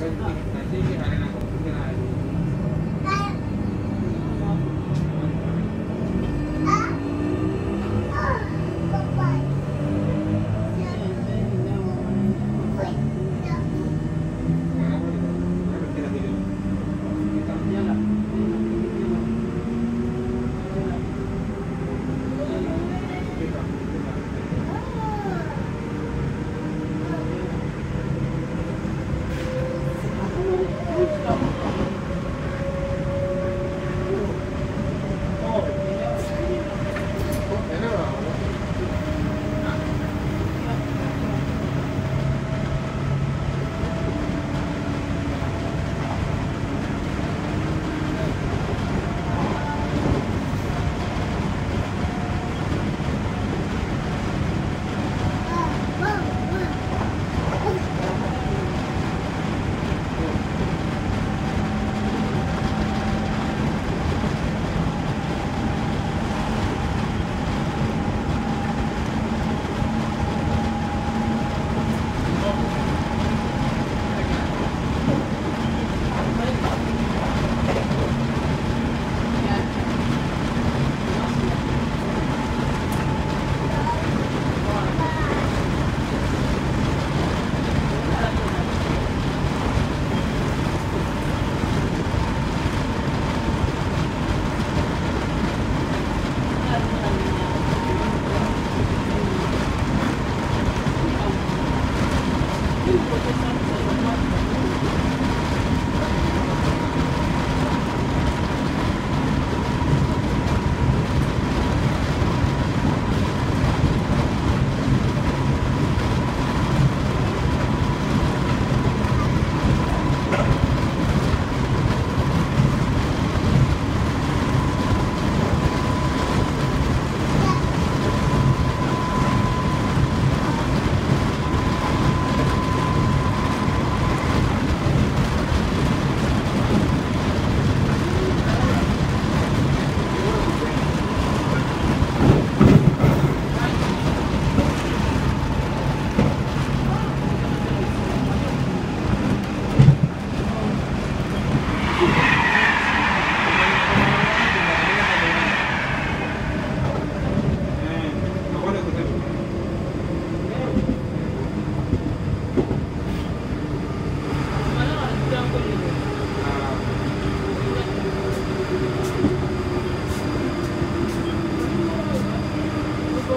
ですね。